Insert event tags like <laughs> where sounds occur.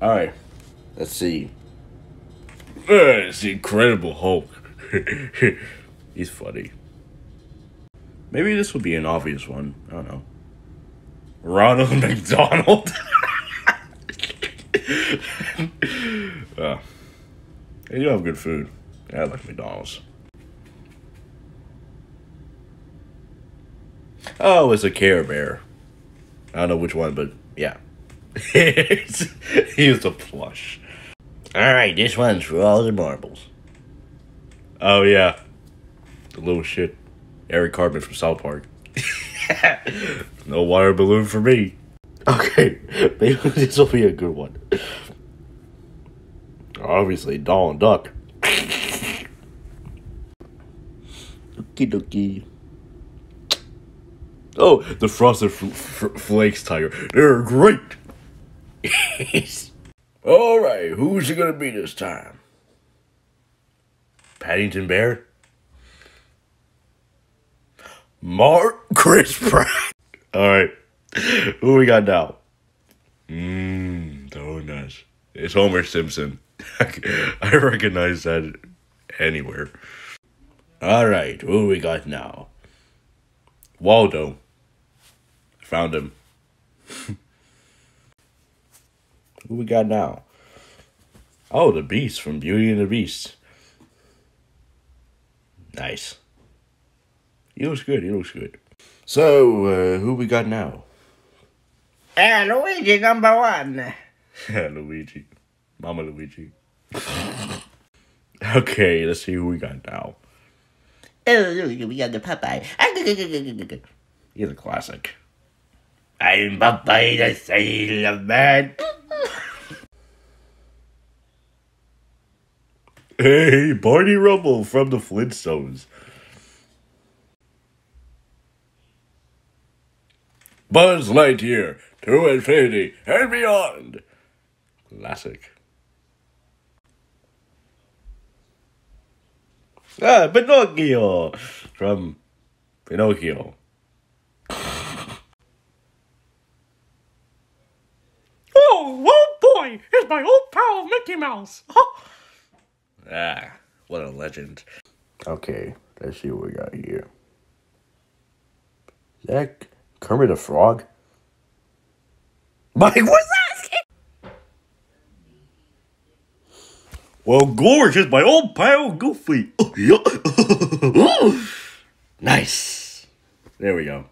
All right, let's see. Uh, it's the Incredible Hulk. <laughs> He's funny. Maybe this would be an obvious one. I don't know. Ronald <laughs> McDonald. <laughs> uh, they do have good food. I like McDonald's. Oh, it's a Care Bear. I don't know which one, but yeah. He was a plush. Alright, this one's for all the marbles. Oh, yeah. The little shit. Eric Cartman from South Park. <laughs> no water balloon for me. Okay, <laughs> maybe this will be a good one. Obviously, Donald Duck. Okie dokie. Oh, the Frosted f- f- Flakes Tiger. They're great. All right, who's it gonna be this time? Paddington Bear. Mark Chris Pratt. All right, who we got now? Mmm, donuts. It's Homer Simpson. <laughs> I recognize that anywhere. All right, who we got now? Waldo. Found him. <laughs> Who we got now? Oh, the Beast from Beauty and the Beast. Nice. He looks good. He looks good. So, uh, who we got now? Uh, Luigi number one. <laughs> Luigi. Mama Luigi. <laughs> okay, let's see who we got now. Oh, we got the Popeye. He's a classic. I'm Popeye the Sailor Man. Hey, Barney Rubble from the Flintstones. Buzz Lightyear to infinity and beyond. Classic. Ah, Pinocchio from Pinocchio. Oh, oh boy, it's my old pal Mickey Mouse. <laughs> Ah, what a legend. Okay, let's see what we got here. Is that Kermit the Frog? <laughs> Mike Wazowski! Well, gorge is my old pal Goofy. <laughs> Nice. There we go.